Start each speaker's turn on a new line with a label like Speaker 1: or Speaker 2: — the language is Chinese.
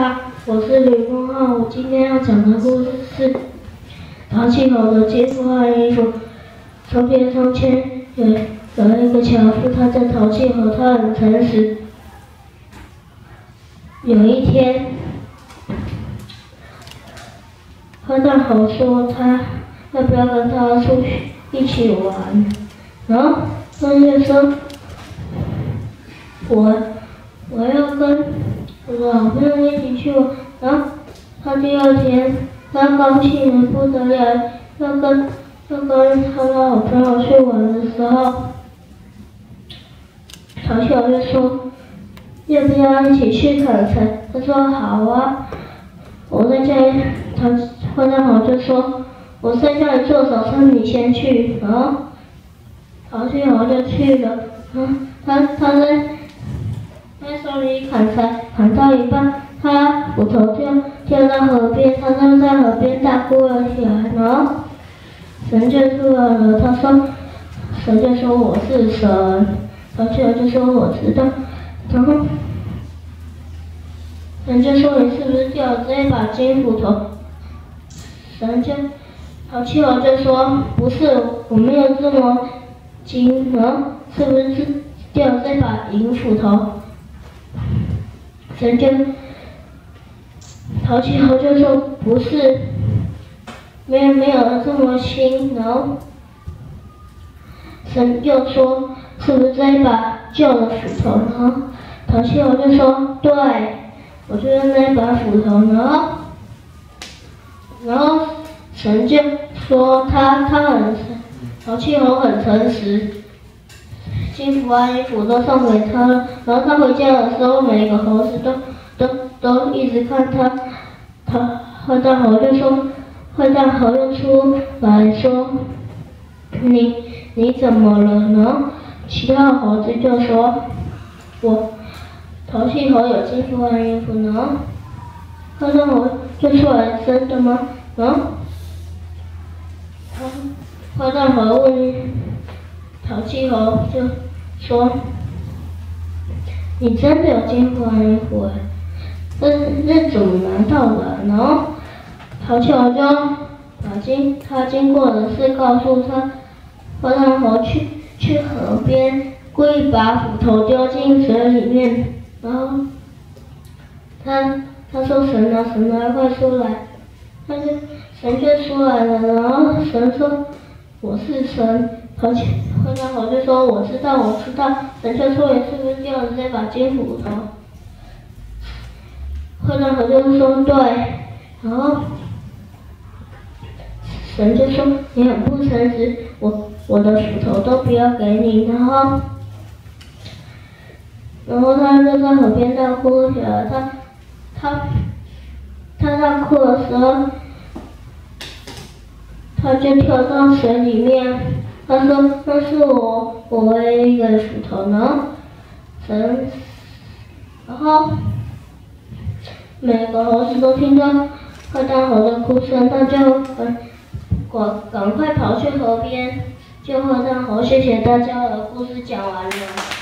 Speaker 1: 啊，我是吕梦浩，我今天要讲的故事是淘气猴的金夫换衣服。从前从前有有一个樵夫，他叫淘气猴，他很诚实。有一天，花大猴说他要不要跟他出去一起玩，然后他就说我要跟。我好朋友一起去玩，然后他第二天他高兴的不得了，要跟要跟他的好朋友去玩的时候，小小就说要不要一起去砍柴？他说好啊。我在家里，他换上好就说我在家里做早餐，你先去。然后淘气猴就去了，啊，他他在。在手里砍柴，砍到一半，他斧头掉掉到河边，他就在河边大哭了起来。然后神就出来了，他说：“神就说我是神。”然后就说我知道。然后神就说你是不是掉了这一把金斧头？神就淘气猴就说不是，我没有这么金。然后是不是掉了这把银斧头？神就淘气猴就说不是，没有没有这么轻，然后神又说是不是这一把旧的斧头？然后淘气猴就说对，我就用那一把斧头。然后然后神就说他他很淘气猴很诚实。金服啊，衣服都送给他了。然后他回家的时候，每个猴子都都都一直看他。他坏蛋猴就说，坏蛋猴就出来说，你你怎么了？呢其他猴子就说，我淘气猴有金服换衣服。呢坏蛋猴就出来，真的吗？嗯他坏蛋猴问淘气猴就。说，你真的有金服衣服这这怎么拿到的？然后淘气猴就把经他经过的事告诉他，和他猴去去河边，故意把斧头丢进水里面，然后他他说神啊神啊快出来，但是神却出来了，然后神说我是神。而且，坏蛋猴就说：“我知道，我知道。”神却说：“你是不是掉了这把金斧头？”坏蛋猴就说：“对。”然后神就说：“你很不诚实，我我的斧头都不要给你。”然后，然后他就在河边大哭起来。他他他在哭的时候，他就跳到水里面。他说：“那是我我唯一一个斧头呢。”神，然后每个猴子都听到坏蛋猴的哭声，他就赶赶赶快跑去河边救坏蛋猴。谢谢大家，我的故事讲完了。